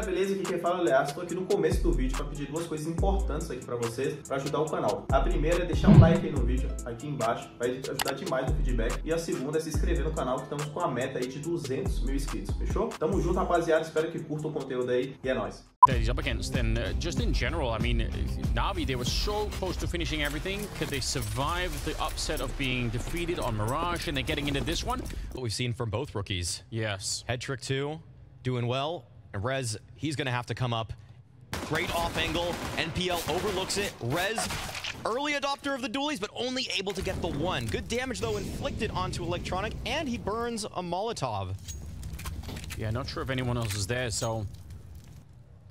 galera, beleza? Aqui quem fala é o Lear. Estou aqui no começo do vídeo para pedir duas coisas importantes aqui para vocês, para ajudar o canal. A primeira é deixar um like aí no vídeo, aqui embaixo, vai ajudar demais no feedback. E a segunda é se inscrever no canal, que estamos com a meta aí de 200 mil inscritos, fechou? Tamo junto, rapaziada. Espero que curtam o conteúdo aí e é nóis. that he's up against. And uh, just in general, I mean, Navi, they were so close to finishing everything. Could they survive the upset of being defeated on Mirage and then getting into this one? What we've seen from both rookies. Yes. Head trick two, doing well. And Rez, he's going to have to come up. Great off angle. NPL overlooks it. Rez, early adopter of the dualies, but only able to get the one. Good damage, though, inflicted onto Electronic, and he burns a Molotov. Yeah, not sure if anyone else is there, so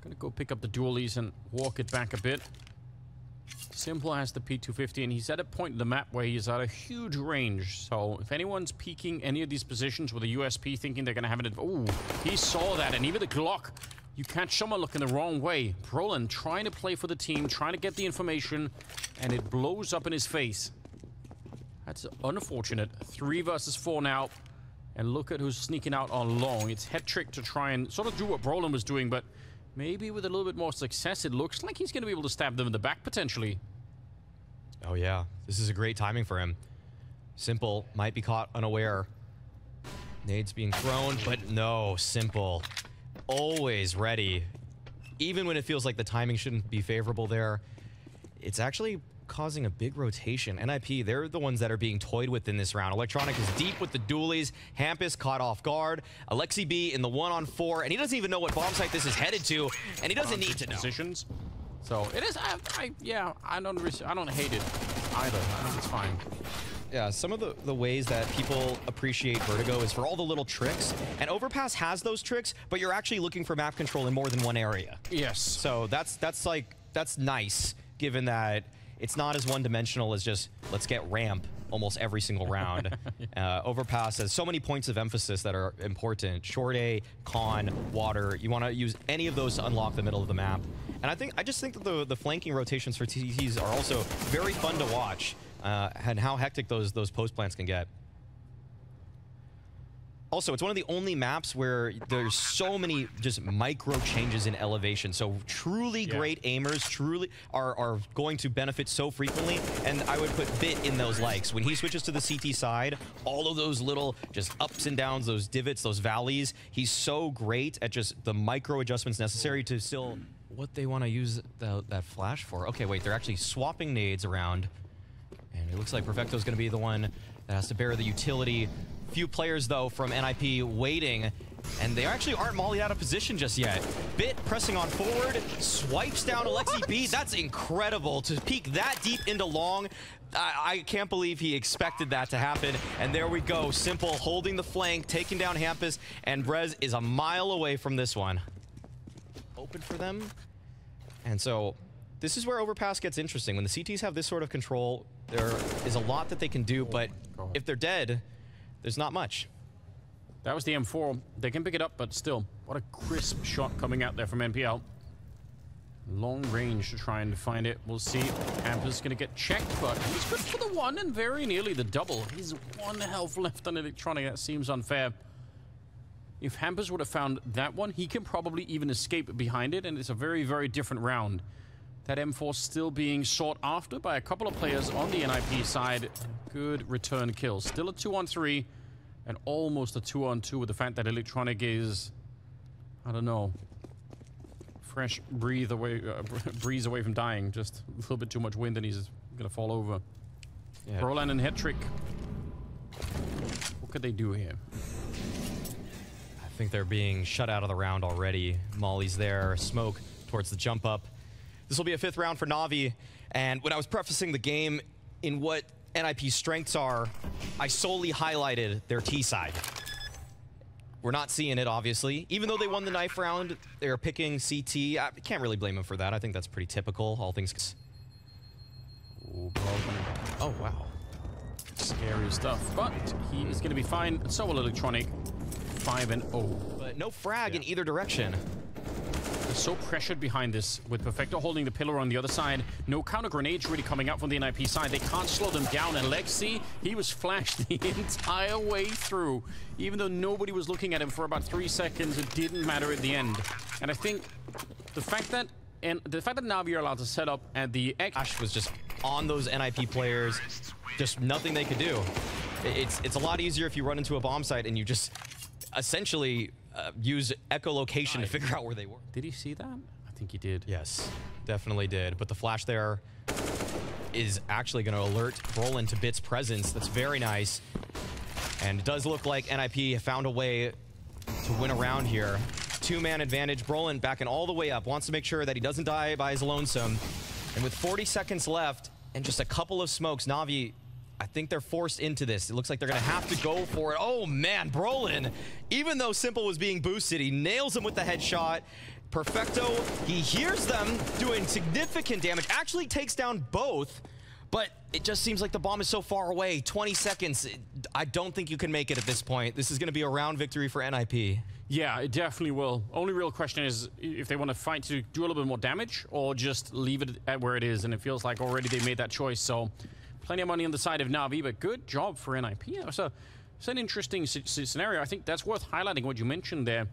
Gonna go pick up the dualies and walk it back a bit. Simple has the P250, and he's at a point in the map where he's at a huge range. So if anyone's peeking any of these positions with a USP thinking they're gonna have it... Ooh, he saw that, and even the Glock. You catch someone looking the wrong way. Brollan trying to play for the team, trying to get the information, and it blows up in his face. That's unfortunate. Three versus four now. And look at who's sneaking out on long. It's headtr1ck to try and sort of do what Brollan was doing, but Maybe with a little bit more success, it looks like he's going to be able to stab them in the back, potentially. Oh, yeah. This is a great timing for him. s1mple might be caught unaware. Nades being thrown, but no, s1mple. Always ready. Even when it feels like the timing shouldn't be favorable there. It's actually causing a big rotation. NIP, they're the ones that are being toyed with in this round. Electronic is deep with the dualies. Hampus caught off guard. Aleksib in the one on four, and he doesn't even know what bomb site this is headed to, and he doesn't need to know. Positions. So it is. I, I yeah. I don't. I don't hate it either. I think it's fine. Yeah, some of the, the ways that people appreciate Vertigo is for all the little tricks. And Overpass has those tricks, but you're actually looking for map control in more than one area. Yes. So that's that's like that's nice, given that it's not as one-dimensional as just let's get ramp almost every single round. uh, overpass has so many points of emphasis that are important. Short A, con, water. You want to use any of those to unlock the middle of the map. And I think I just think that the the flanking rotations for TTs are also very fun to watch, uh, and how hectic those those post plants can get. Also, it's one of the only maps where there's so many just micro changes in elevation. So truly yeah. great aimers truly are, are going to benefit so frequently. And I would put b1t in those likes. When he switches to the CT side, all of those little just ups and downs, those divots, those valleys, he's so great at just the micro adjustments necessary to still what they want to use the, that flash for. Okay, wait, they're actually swapping nades around. And it looks like Perfecto's going to be the one that has to bear the utility Few players, though, from NIP waiting, and they actually aren't mollied out of position just yet. b1t pressing on forward, swipes down Aleksib. That's incredible to peek that deep into long. I, I, can't believe he expected that to happen. And there we go. s1mple holding the flank, taking down Hampus, and Brez is a mile away from this one. Open for them. And so this is where Overpass gets interesting. When the CTs have this sort of control, there is a lot that they can do, but oh, if they're dead, there's not much. That was the M4. They can pick it up, but still, what a crisp shot coming out there from NPL. Long range to try and find it. We'll see. Hampus going to get checked, but he's good for the one and very nearly the double. He's one health left on Electronic. That seems unfair. If Hampus would have found that one, he can probably even escape behind it, and it's a very, very different round. That M4 still being sought after by a couple of players on the NIP side. Good return kill. Still a 2 on 3 and almost a 2 on 2 with the fact that Electronic is, I don't know, fresh breathe away, uh, breeze away from dying. Just a little bit too much wind and he's going to fall over. Yeah. Brollan and headtr1ck. What could they do here? I think they're being shut out of the round already. Molly's there, smoke towards the jump up. This will be a fifth round for Navi. And when I was prefacing the game in what NIP's strengths are, I solely highlighted their T side. We're not seeing it, obviously. Even though they won the knife round, they're picking CT. I can't really blame them for that. I think that's pretty typical, all things... Ooh, oh, wow. Scary stuff. But he is going to be fine. So will Electronic. 5 and 0. But no frag yeah. in either direction. So pressured behind this with Perfecto holding the pillar on the other side. No counter grenades really coming out from the NIP side. They can't slow them down. And Lexi, he was flashed the entire way through. Even though nobody was looking at him for about three seconds, it didn't matter at the end. And I think the fact that and the fact that Na'Vi are allowed to set up at the X Ash was just on those NIP players, just nothing they could do. It's it's a lot easier if you run into a bomb site and you just essentially uh, use echolocation to figure out where they were. Did he see that? I think he did. Yes, definitely did. But the flash there is actually going to alert Brollan to b1t's presence. That's very nice. And it does look like NIP found a way to win around here. Two-man advantage. Brollan backing all the way up. Wants to make sure that he doesn't die by his lonesome. And with 40 seconds left and just a couple of smokes, Navi I think they're forced into this. It looks like they're going to have to go for it. Oh, man, Brollan, even though s1mple was being boosted, he nails him with the headshot. Perfecto, he hears them doing significant damage, actually takes down both, but it just seems like the bomb is so far away. 20 seconds. I don't think you can make it at this point. This is going to be a round victory for NIP. Yeah, it definitely will. Only real question is if they want to fight to do a little bit more damage or just leave it at where it is. And it feels like already they made that choice. So Plenty of money on the side of Na'Vi, but good job for NIP. It's, a, it's an interesting scenario. I think that's worth highlighting what you mentioned there.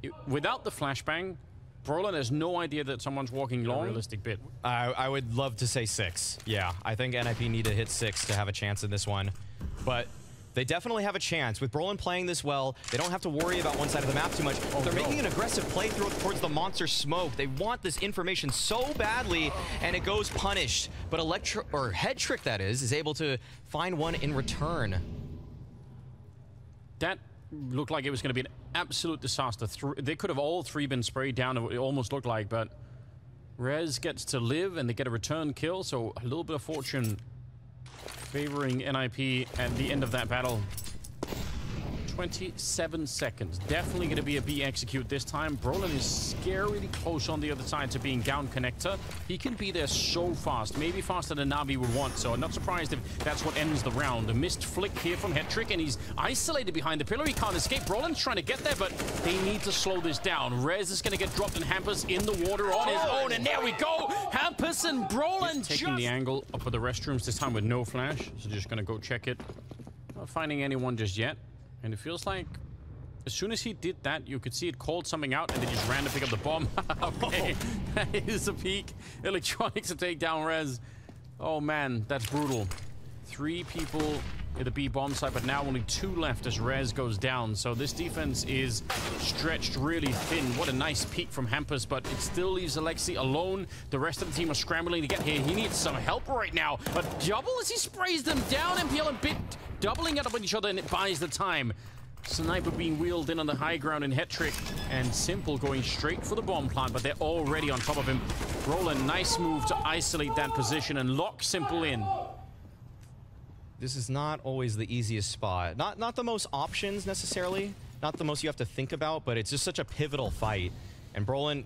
It, without the flashbang, Brollan has no idea that someone's walking long. realistic bit. I, I would love to say six. Yeah, I think NIP need to hit six to have a chance in this one. But they definitely have a chance. With Brollan playing this well, they don't have to worry about one side of the map too much. Oh, They're no. making an aggressive play through towards the monster smoke. They want this information so badly, and it goes punished. But Electro, or headtr1ck that is, is able to find one in return. That looked like it was going to be an absolute disaster. They could have all three been sprayed down, it almost looked like, but Rez gets to live and they get a return kill, so a little bit of fortune favoring NIP at the end of that battle. 27 seconds. Definitely going to be a B execute this time. Brollan is scarily close on the other side to being down connector. He can be there so fast, maybe faster than Navi would want, so I'm not surprised if that's what ends the round. A missed flick here from headtr1ck, and he's isolated behind the pillar. He can't escape. Brollan's trying to get there, but they need to slow this down. Rez is going to get dropped, and Hampus in the water on his oh! own, and there we go! Hampus and Brollan taking just... the angle up for the restrooms, this time with no flash, so just going to go check it. Not finding anyone just yet. And it feels like as soon as he did that, you could see it called something out and then just ran to pick up the bomb. okay, oh. that is a peak. Electronics to take down Rez. Oh man, that's brutal. Three people the B bomb site, but now only two left as Rez goes down. So this defense is stretched really thin. What a nice peek from Hampus, but it still leaves Alexi alone. The rest of the team are scrambling to get here. He needs some help right now. A double as he sprays them down. NPL and b1t doubling up on each other, and it buys the time. Sniper being wheeled in on the high ground in headtr1ck, and s1mple going straight for the bomb plant, but they're already on top of him. Brollan, nice move to isolate that position and lock s1mple in this is not always the easiest spot. Not not the most options necessarily, not the most you have to think about, but it's just such a pivotal fight. And Brollan,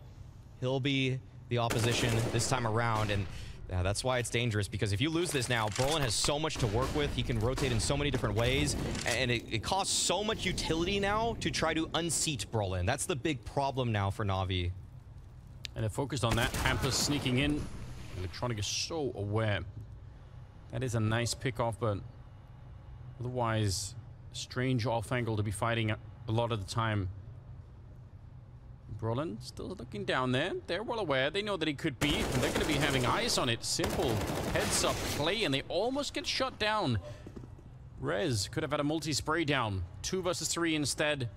he'll be the opposition this time around, and uh, that's why it's dangerous, because if you lose this now, Brollan has so much to work with. He can rotate in so many different ways, and it, it costs so much utility now to try to unseat Brollan. That's the big problem now for Na'Vi. And they're focused on that. Hampus sneaking in. Electronic is so aware that is a nice pick-off, but otherwise, strange off-angle to be fighting a lot of the time. Brollan still looking down there. They're well aware. They know that he could be. They're going to be having eyes on it. s1mple heads-up play, and they almost get shut down. Rez could have had a multi-spray down. Two versus three instead.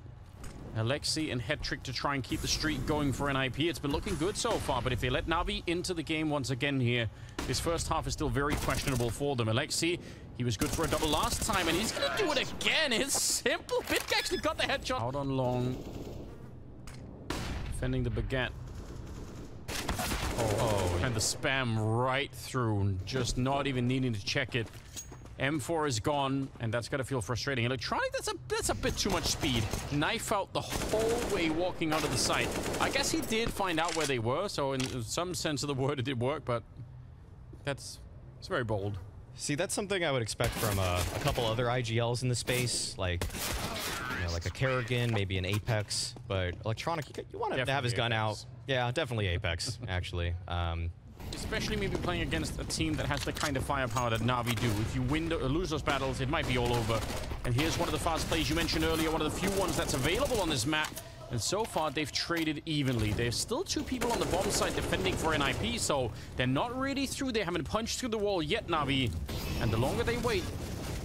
Alexi and headtr1ck to try and keep the streak going for NIP. It's been looking good so far, but if they let Navi into the game once again here, this first half is still very questionable for them. Alexi, he was good for a double last time, and he's going to do it again. It's simple. Bitk actually got the headshot. Out on long. Defending the baguette. Oh, oh, and the spam right through, just not even needing to check it. M4 is gone, and that's got to feel frustrating. Electronic, that's a that's a bit too much speed. Knife out the whole way walking out of the site. I guess he did find out where they were, so in some sense of the word, it did work, but that's it's very bold. See, that's something I would expect from uh, a couple other IGLs in the space, like you know, like a karrigan, maybe an Apex, but Electronic, you, you want to have his gun out. Yeah, definitely Apex, actually. Um, Especially maybe playing against a team that has the kind of firepower that Navi do. If you win or lose those battles, it might be all over. And here's one of the fast plays you mentioned earlier, one of the few ones that's available on this map. And so far, they've traded evenly. There's still two people on the bomb side defending for NIP, so they're not really through. They haven't punched through the wall yet, Navi. And the longer they wait,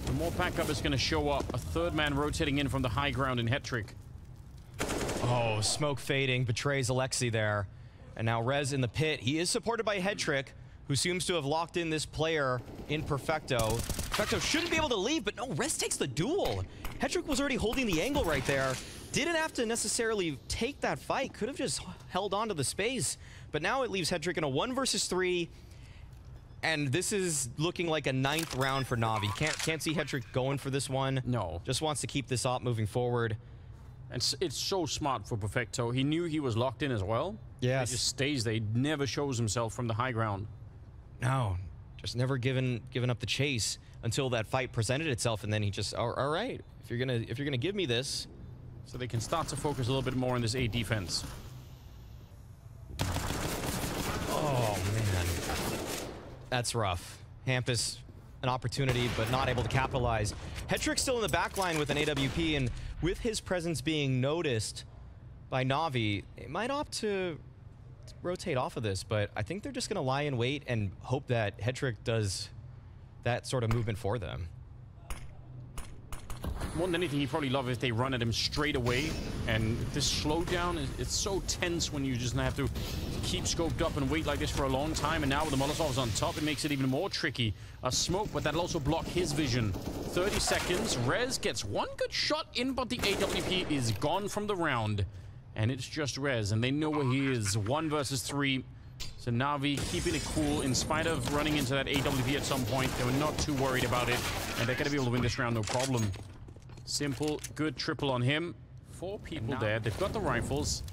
the more backup is going to show up. A third man rotating in from the high ground in Hetrick. oh, smoke fading betrays Alexi there. And now Rez in the pit. He is supported by headtr1ck, who seems to have locked in this player in Perfecto. Perfecto shouldn't be able to leave, but no, Rez takes the duel. headtr1ck was already holding the angle right there. Didn't have to necessarily take that fight. Could have just held on to the space. But now it leaves headtr1ck in a one versus three. And this is looking like a ninth round for Navi. Can't can't see headtr1ck going for this one. No. Just wants to keep this op moving forward. And it's so smart for Perfecto. He knew he was locked in as well. Yes. He just stays there. He never shows himself from the high ground. No, just never given given up the chase until that fight presented itself, and then he just all, all right. If you're gonna if you're gonna give me this, So they can start to focus a little bit more on this A defense. oh man, that's rough. Hampus, an opportunity, but not able to capitalize. headtr1ck still in the back line with an AWP, and with his presence being noticed by Navi, it might opt to rotate off of this, but I think they're just gonna lie in wait and hope that headtr1ck does that sort of movement for them. More than anything, he probably love if they run at him straight away. And this slowdown, is it's so tense when you just have to keep scoped up and wait like this for a long time. And now with the Molotovs on top, it makes it even more tricky. A smoke, but that'll also block his vision. 30 seconds. Rez gets one good shot in, but the AWP is gone from the round. And it's just Rez, and they know where he is. One versus three. So Navi keeping it cool in spite of running into that AWP at some point. They were not too worried about it. And they're going to be able to win this round, no problem. Simple, good triple on him. Four people there. They've got the rifles.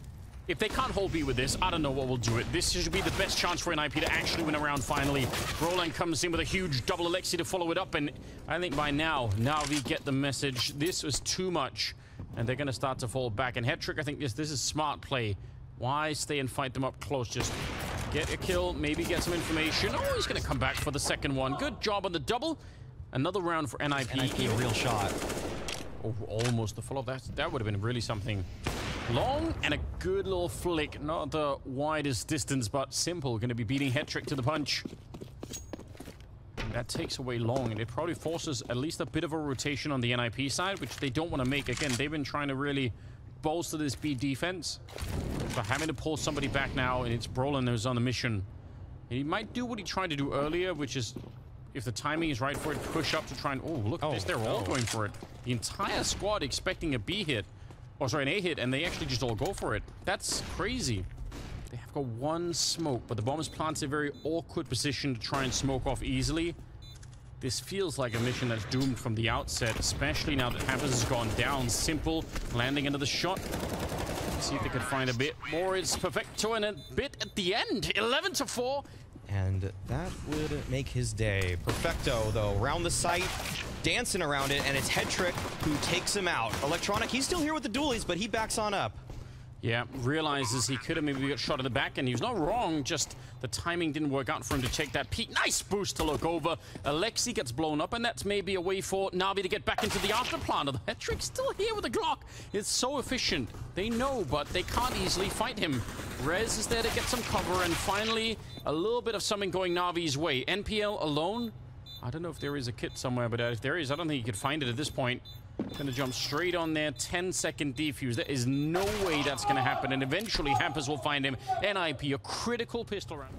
If they can't hold B with this, I don't know what will do it. This should be the best chance for NIP to actually win a round finally. Brollan comes in with a huge double Alexi to follow it up, and I think by now, Navi get the message. This was too much, and they're going to start to fall back. And headtr1ck, I think this, this is smart play. Why stay and fight them up close? Just get a kill, maybe get some information. Oh, he's going to come back for the second one. Good job on the double. Another round for NIP. NIP a real shot. Almost the follow. That that would have been really something. Long and a good little flick. Not the widest distance, but s1mple. Going to be beating headtr1ck to the punch. And that takes away long, and it probably forces at least a bit of a rotation on the NIP side, which they don't want to make. Again, they've been trying to really bolster this B defense. But having to pull somebody back now, and it's Brollan who's on the mission. And He might do what he tried to do earlier, which is, if the timing is right for it, push up to try and... Oh, look at Oh, this. They're all going for it. The entire squad expecting a B hit. Or, sorry, an A hit, and they actually just all go for it. That's crazy. They have got one smoke, but the bomb is planted in a very awkward position to try and smoke off easily. This feels like a mission that's doomed from the outset, especially now that Hampus has gone down. s1mple, landing into the shot. See if they can find a bit more. It's Perfecto and a bit at the end. 11 to 4. And that would make his day. Perfecto, though, around the site, dancing around it, and it's headtr1ck who takes him out. Electronic, he's still here with the dualies, but he backs on up. Yeah, realizes he could have maybe got shot in the back, and he was not wrong, just the timing didn't work out for him to take that peek. Nice boost to look over. Alexi gets blown up, and that's maybe a way for Navi to get back into the after plan. The headtr1ck's still here with the Glock. It's so efficient. They know, but they can't easily fight him. Rez is there to get some cover, and finally, a little bit of something going Navi's way. NPL alone? I don't know if there is a kit somewhere, but uh, if there is, I don't think you could find it at this point. Gonna jump straight on there, 10 second defuse. There is no way that's gonna happen, and eventually Hampus will find him. NIP, a critical pistol round.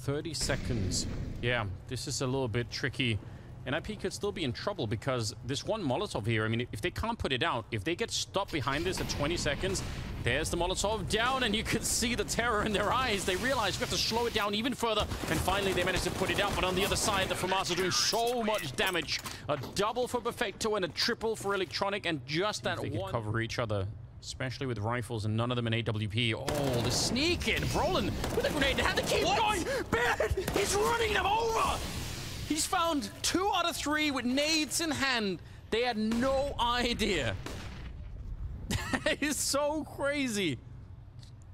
30 seconds. Yeah, this is a little bit tricky. NIP could still be in trouble because this one Molotov here, I mean, if they can't put it out, if they get stopped behind this at 20 seconds, there's the Molotov down, and you can see the terror in their eyes. They realize we have to slow it down even further, and finally they manage to put it out. But on the other side, the FAMAS are doing so much damage. A double for Perfecto and a triple for Electronic, and just that they one. cover each other. Especially with rifles and none of them in AWP. Oh, the sneak in. Brollan with a grenade. They have to keep going. Barrett is running them over. He's found two out of three with nades in hand. They had no idea that is so crazy.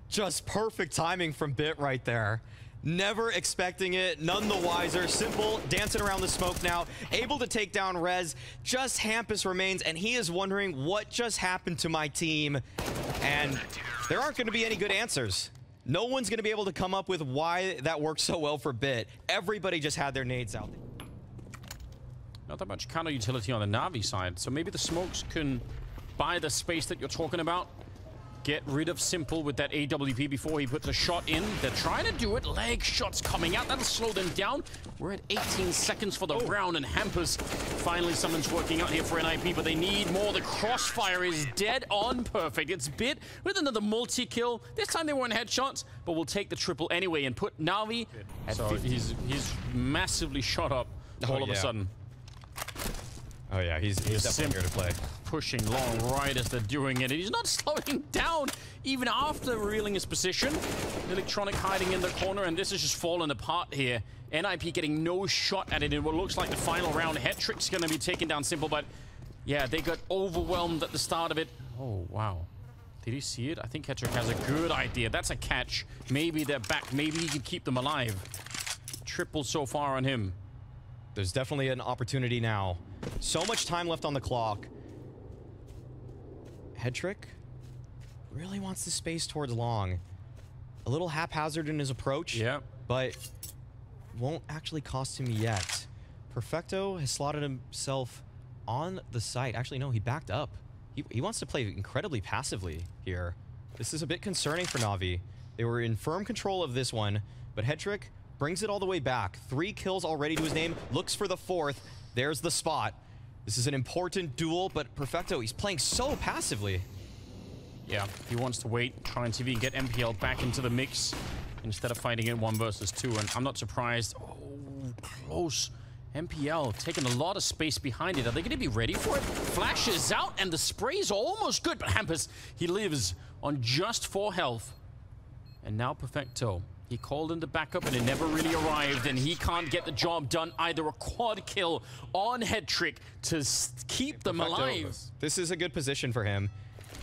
Just perfect timing from b1t right there. Never expecting it, none the wiser. s1mple, dancing around the smoke now, able to take down Rez. Just Hampus remains, and he is wondering what just happened to my team. And there aren't going to be any good answers. No one's going to be able to come up with why that worked so well for b1t. Everybody just had their nades out. Not that much counter utility on the Na'Vi side, so maybe the smokes can buy the space that you're talking about. Get rid of s1mple with that AWP before he puts a shot in. They're trying to do it. Leg shots coming out. That'll slow them down. We're at 18 seconds for the oh. round, and Hampus finally someone's working out here for NIP, but they need more. The crossfire is dead on perfect. It's b1t with another multi-kill. This time they weren't headshots, but we'll take the triple anyway and put Na'Vi at so 50. he's, he's massively shot up oh, all oh, of yeah. a sudden. Oh yeah, he's, he's definitely here to play. Pushing long right as they're doing it. He's not slowing down even after reeling his position. Electronic hiding in the corner, and this is just falling apart here. NIP getting no shot at it in what looks like the final round. headtr1ck's going to be taken down s1mple, but yeah, they got overwhelmed at the start of it. Oh, wow. Did he see it? I think headtr1ck has a good idea. That's a catch. Maybe they're back. Maybe he can keep them alive. Triple so far on him. There's definitely an opportunity now. So much time left on the clock. Hetrick really wants the space towards long. A little haphazard in his approach. Yeah. But won't actually cost him yet. Perfecto has slotted himself on the site. Actually, no, he backed up. He, he wants to play incredibly passively here. This is a bit concerning for Na'Vi. They were in firm control of this one, but headtr1ck brings it all the way back. Three kills already to his name, looks for the fourth. There's the spot. This is an important duel, but Perfecto, he's playing so passively. Yeah, he wants to wait, try and see if he can get NPL back into the mix instead of fighting it one versus two. And I'm not surprised. Oh, close. NPL taking a lot of space behind it. Are they going to be ready for it? Flash is out, and the spray's almost good. But Hampus, he lives on just four health. And now Perfecto he called in the backup and it never really arrived and he can't get the job done either. A quad kill on headtr1ck to keep them alive. This is a good position for him.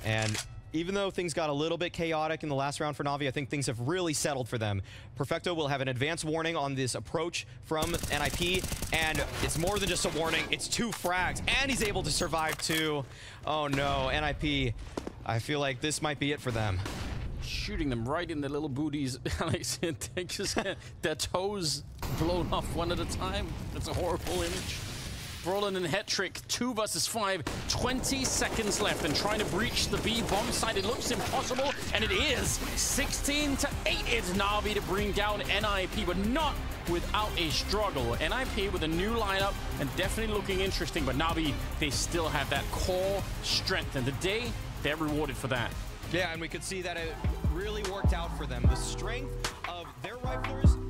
And even though things got a little bit chaotic in the last round for Na'Vi, I think things have really settled for them. Perfecto will have an advance warning on this approach from NIP, and it's more than just a warning, it's two frags, and he's able to survive too. Oh no, NIP, I feel like this might be it for them shooting them right in the little booties. Alex, they just their toes blown off one at a time. That's a horrible image. Brollan and headtr1ck, 2 versus 5, 20 seconds left, and trying to breach the B bomb site. It looks impossible, and it is. 16 to 8 it's Na'Vi to bring down NIP, but not without a struggle. NIP with a new lineup and definitely looking interesting, but Na'Vi, they still have that core strength, and today, they're rewarded for that. Yeah, and we could see that really worked out for them. The strength of their riflers